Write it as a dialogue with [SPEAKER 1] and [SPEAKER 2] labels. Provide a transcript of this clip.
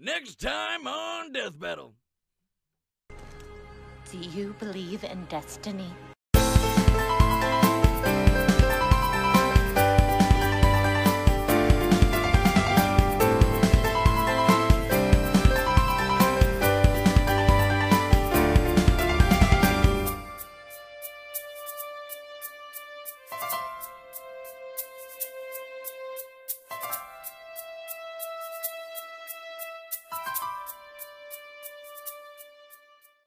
[SPEAKER 1] Next time on Death Battle.
[SPEAKER 2] Do you believe in destiny?